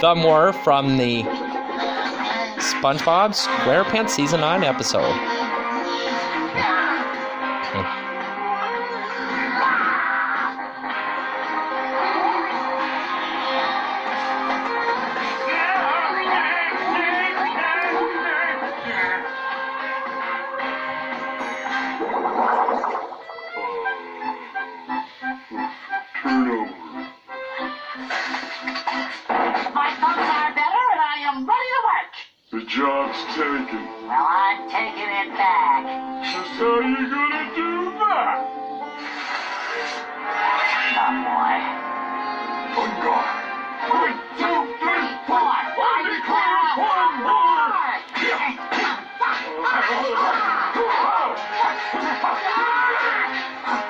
Thumb War from the SpongeBob SquarePants Season 9 episode. The job's taken. Well, I'm taking it back. Just how you gonna do that? Some boy. On oh, guard. One, two, three, four. I declare one more. Admit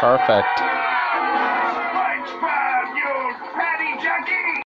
Perfect.